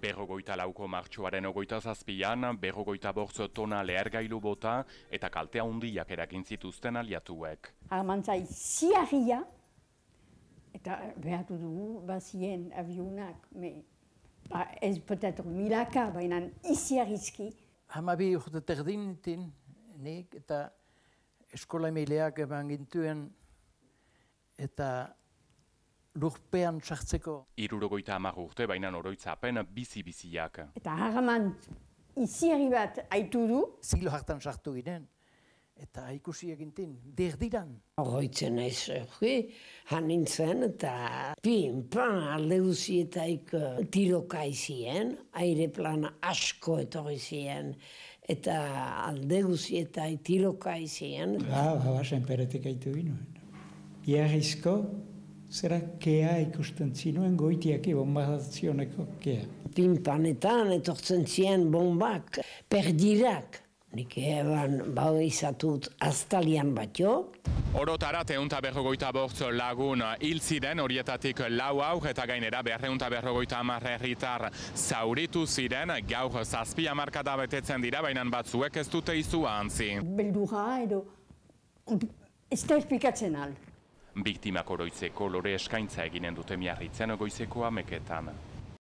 Berrogoita lauko martxoaren ogoita zazpian, berrogoita bortzo tona lehergailu bota eta kaltea hundiak erakin zituzten aliatuek. Armantzai ziarria, eta behatu dugu bazien avionak, me, ba, ez petetro milaka, baina iziarrizki. Hamabi urte terdintin, nik, eta eskola emaileak eman gintuen, eta lurpean sartzeko. Irurogoita hamar urte baina oroitzapen bizi-biziak. Eta haraman iziarri bat aitu du, Zilo hartan sartu ginen, eta ikusi egintin, derdiran. Horroitzen naiz, hori, han nintzen, eta pin, pan, alde guzietaik eh, tiroka izien, aireplan asko etorri ziren, eta alde guzietaik tiroka izien. Ba, ba, ba, senperetik aitu ginoen. Iarrizko, zera kea ikusten zinuen goitiaki bombardazioneko kea. Pinpanetan etortzen ziren bombak, perdirak. Nik eban bau izatut aztalian bat jo, Orotara teunta berrogoita bortzo lagun hil ziren horietatik lau aur eta gainera berreunta berrogoita hamar herritar zauritu ziren gaur zazpi hamarkada betetzen dira baina batzuek ez dute izua antzi. beldurra edo ez da esplikatzen al. Biktimak oroitzeko lore eskaintza eginen dute miarritzen goizeko ameketan.